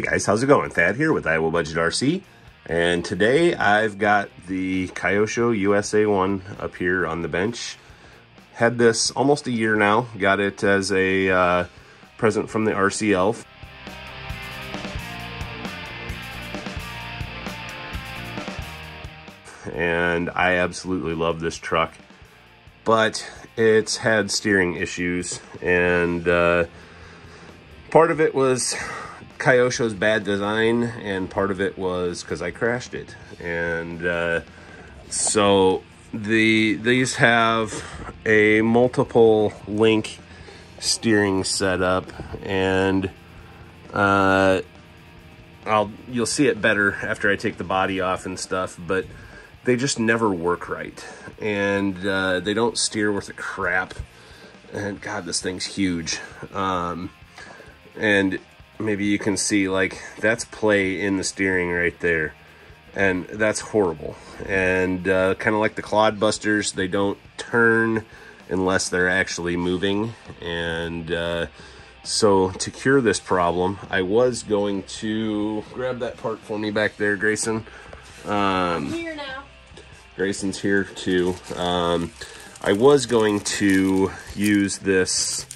Hey guys, how's it going? Thad here with Iowa Budget RC. And today I've got the Kyosho USA 1 up here on the bench. Had this almost a year now. Got it as a uh, present from the RC Elf. And I absolutely love this truck. But it's had steering issues and uh, part of it was Kyosho's bad design, and part of it was because I crashed it. And uh, so the these have a multiple link steering setup, and uh, I'll you'll see it better after I take the body off and stuff, but they just never work right, and uh, they don't steer worth a crap. And God, this thing's huge. Um, and maybe you can see like that's play in the steering right there. And that's horrible. And uh, kind of like the clodbusters they don't turn unless they're actually moving. And uh, so to cure this problem I was going to grab that part for me back there Grayson. Um, I'm here now. Grayson's here too. Um, I was going to use this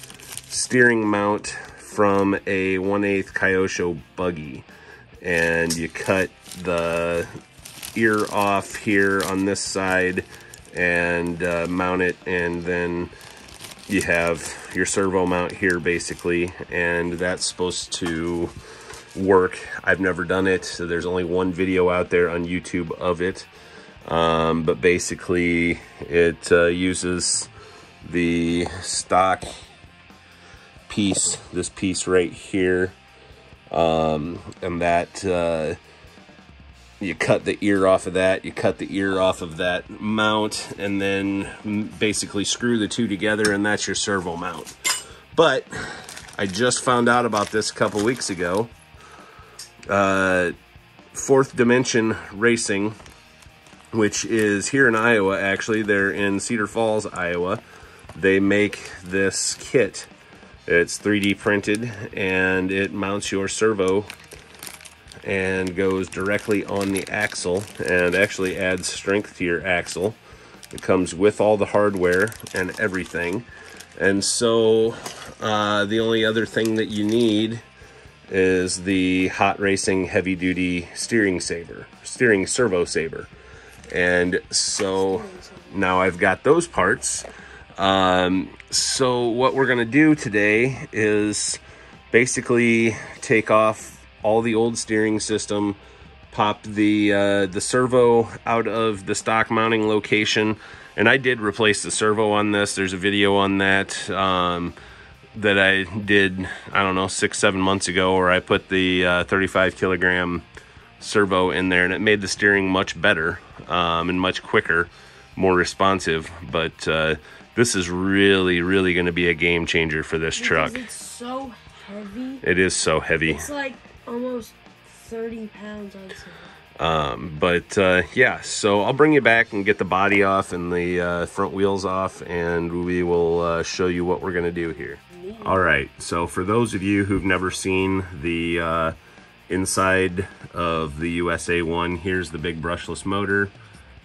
steering mount from a 1 8 Kyosho buggy. And you cut the ear off here on this side and uh, mount it and then you have your servo mount here basically and that's supposed to work. I've never done it so there's only one video out there on YouTube of it um, but basically it uh, uses the stock piece, this piece right here, um, and that uh, you cut the ear off of that, you cut the ear off of that mount, and then basically screw the two together, and that's your servo mount. But I just found out about this a couple weeks ago. Uh, Fourth Dimension Racing, which is here in Iowa, actually. They're in Cedar Falls, Iowa. They make this kit it's 3D printed and it mounts your servo and goes directly on the axle and actually adds strength to your axle. It comes with all the hardware and everything. And so uh, the only other thing that you need is the Hot Racing Heavy Duty Steering Saver, Steering Servo Saver. And so now I've got those parts um, so what we're going to do today is basically take off all the old steering system, pop the, uh, the servo out of the stock mounting location. And I did replace the servo on this. There's a video on that um, that I did, I don't know, six, seven months ago where I put the uh, 35 kilogram servo in there and it made the steering much better um, and much quicker, more responsive. But uh, this is really, really going to be a game changer for this because truck. It's so heavy. It is so heavy. It's like almost 30 pounds, I'd say. Um, but uh, yeah, so I'll bring you back and get the body off and the uh, front wheels off, and we will uh, show you what we're going to do here. All right, so for those of you who've never seen the uh, inside of the USA 1, here's the big brushless motor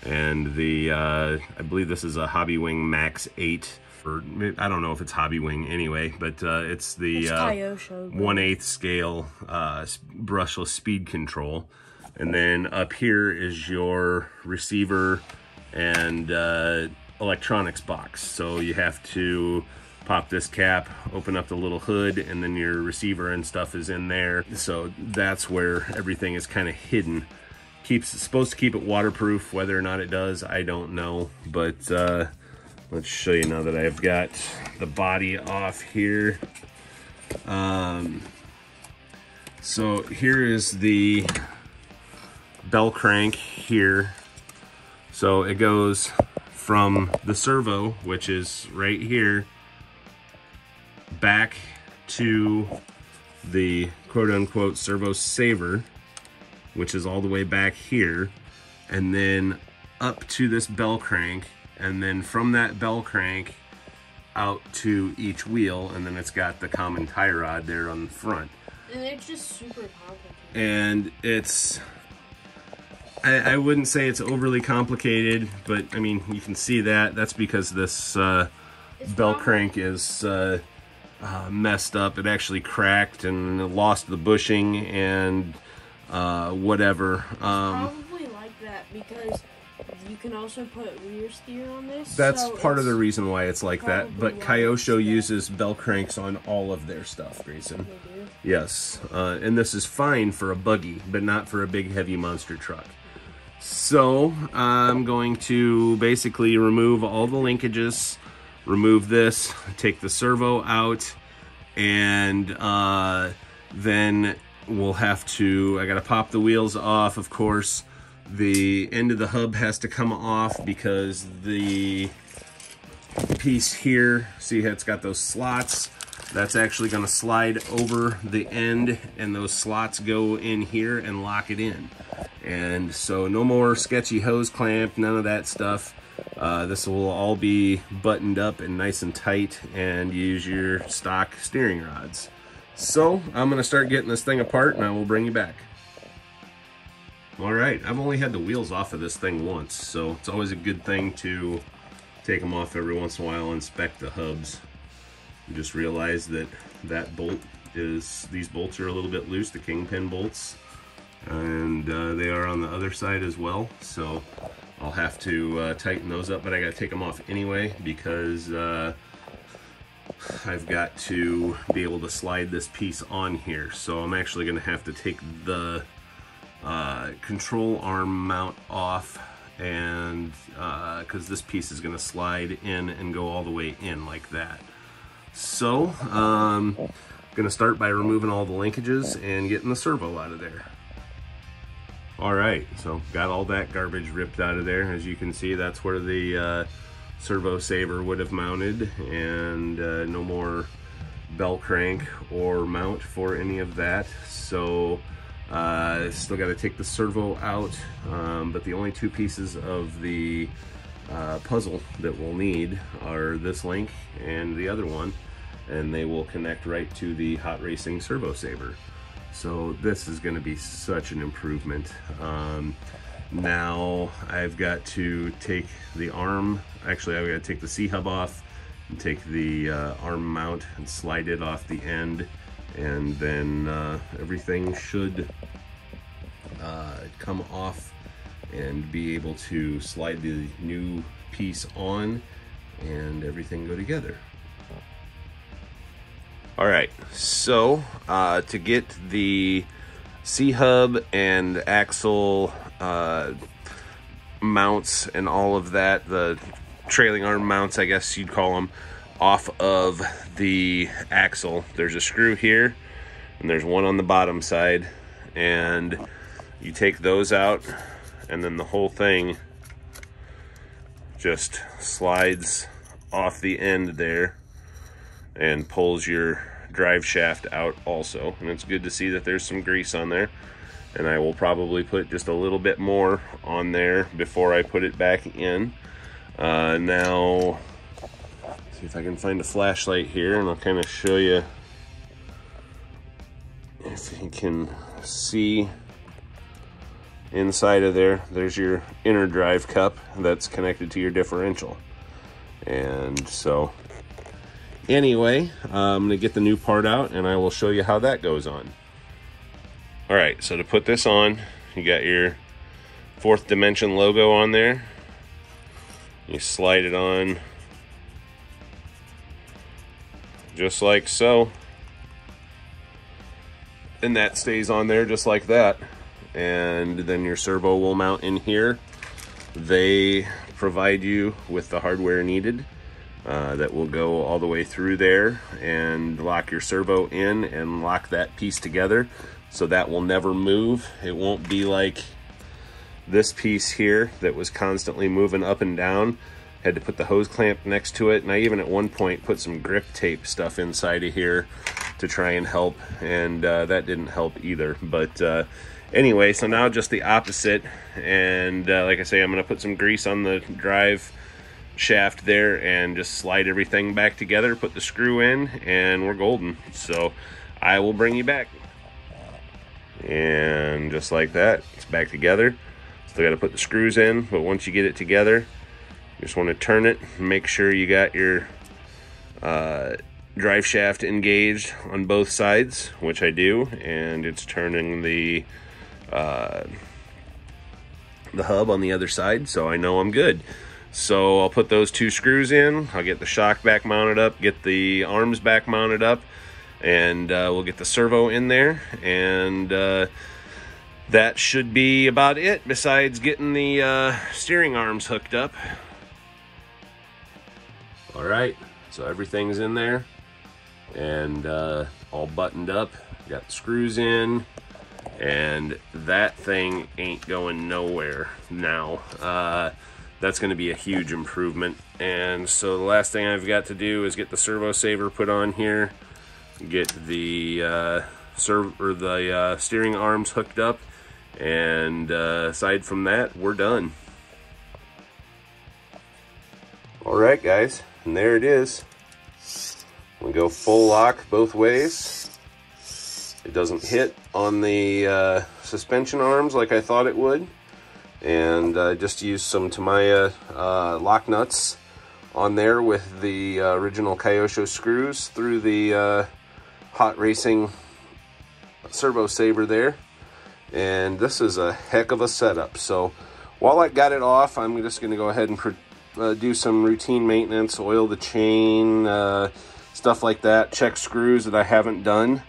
and the uh, I believe this is a Hobbywing Max 8 or I don't know if it's Hobbywing anyway, but uh, it's the it's uh, 1 8 scale uh, brushless speed control. And then up here is your receiver and uh, electronics box. So you have to pop this cap, open up the little hood, and then your receiver and stuff is in there. So that's where everything is kind of hidden keeps supposed to keep it waterproof whether or not it does i don't know. But uh, let's show you now that i've got the body off here. Um, so here is the bell crank here. So it goes from the servo which is right here back to the quote-unquote servo saver which is all the way back here, and then up to this bell crank, and then from that bell crank out to each wheel, and then it's got the common tie rod there on the front. And it's just super complicated. and it's I, I wouldn't say it's overly complicated, but I mean you can see that that's because this uh, bell crank is uh, uh, messed up. It actually cracked and lost the bushing and uh, whatever. Um, Probably like that because you can also put rear steer on this. that's so part of the reason why it's like that. But Kyosho uses bell cranks on all of their stuff, Grayson. Yes, uh, and this is fine for a buggy, but not for a big heavy monster truck. So I'm going to basically remove all the linkages, remove this, take the servo out, and uh, then we'll have to, I gotta pop the wheels off, of course. The end of the hub has to come off because the piece here, see how it's got those slots? That's actually gonna slide over the end and those slots go in here and lock it in. And so no more sketchy hose clamp, none of that stuff. Uh, this will all be buttoned up and nice and tight and use your stock steering rods. So I'm gonna start getting this thing apart and I will bring you back. All right, I've only had the wheels off of this thing once, so it's always a good thing to take them off every once in a while, inspect the hubs. You just realize that that bolt is, these bolts are a little bit loose, the kingpin bolts, and uh, they are on the other side as well. So I'll have to uh, tighten those up, but I gotta take them off anyway because uh, I've got to be able to slide this piece on here. So I'm actually gonna have to take the uh, control arm mount off and because this piece is going to slide in and go all the way in like that. So um, going to start by removing all the linkages and getting the servo out of there. All right, so got all that garbage ripped out of there. As you can see, that's where the uh, servo saver would have mounted and uh, no more bell crank or mount for any of that. So uh, still got to take the servo out, um, but the only two pieces of the uh, puzzle that we'll need are this link and the other one, and they will connect right to the Hot Racing Servo Saver. So this is going to be such an improvement. Um, now I've got to take the arm, actually I've got to take the C-hub off and take the uh, arm mount and slide it off the end and then uh, everything should uh, come off and be able to slide the new piece on and everything go together. All right, so uh, to get the C-hub and axle uh, mounts and all of that, the trailing arm mounts, I guess you'd call them, off of the axle. There's a screw here, and there's one on the bottom side, and you take those out, and then the whole thing just slides off the end there and pulls your drive shaft out also. And it's good to see that there's some grease on there. And I will probably put just a little bit more on there before I put it back in. Uh, now, see if I can find a flashlight here and I'll kind of show you if you can see inside of there. There's your inner drive cup that's connected to your differential. And so anyway, uh, I'm gonna get the new part out and I will show you how that goes on. All right, so to put this on, you got your fourth dimension logo on there. You slide it on just like so. And that stays on there just like that. And then your servo will mount in here. They provide you with the hardware needed. Uh, that will go all the way through there and lock your servo in and lock that piece together so that will never move. It won't be like this piece here that was constantly moving up and down. Had to put the hose clamp next to it and I even at one point put some grip tape stuff inside of here to try and help and uh, that didn't help either. But uh, anyway, so now just the opposite and uh, like I say I'm going to put some grease on the drive shaft there and just slide everything back together, put the screw in, and we're golden. So I will bring you back. And just like that, it's back together. Still got to put the screws in, but once you get it together, you just want to turn it make sure you got your uh, drive shaft engaged on both sides, which I do, and it's turning the uh, the hub on the other side, so I know I'm good. So I'll put those two screws in, I'll get the shock back mounted up, get the arms back mounted up, and uh, we'll get the servo in there, and uh, that should be about it, besides getting the uh, steering arms hooked up. All right, so everything's in there, and uh, all buttoned up, got the screws in, and that thing ain't going nowhere now. Uh, that's going to be a huge improvement. And so the last thing I've got to do is get the servo saver put on here, get the uh, serv or the uh, steering arms hooked up, and uh, aside from that, we're done. All right, guys, and there it is. We go full lock both ways. It doesn't hit on the uh, suspension arms like I thought it would. And I uh, just used some Tamiya uh, lock nuts on there with the uh, original Kyosho screws through the uh, Hot Racing servo saver there. And this is a heck of a setup. So while I got it off, I'm just going to go ahead and uh, do some routine maintenance, oil the chain, stuff like that, check screws that I haven't done.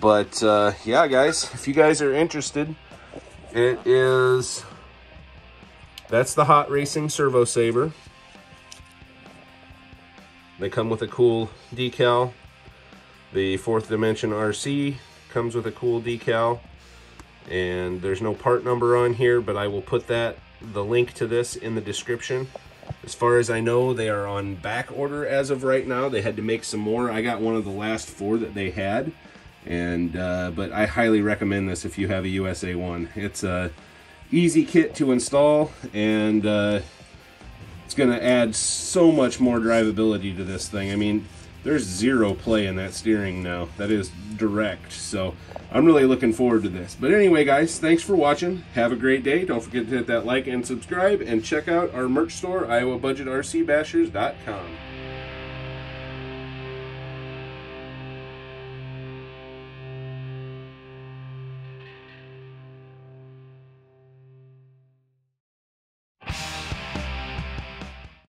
But uh, yeah, guys, if you guys are interested, it is, that's the Hot Racing Servo Saver. They come with a cool decal. The Fourth Dimension RC comes with a cool decal. And there's no part number on here, but I will put that, the link to this in the description. As far as I know, they are on back order as of right now. They had to make some more. I got one of the last four that they had and uh, but I highly recommend this if you have a USA one. It's a easy kit to install and uh, it's going to add so much more drivability to this thing. I mean, there's zero play in that steering now. That is direct. So I'm really looking forward to this. But anyway, guys, thanks for watching. Have a great day. Don't forget to hit that like and subscribe and check out our merch store, iowabudgetrcbashers.com.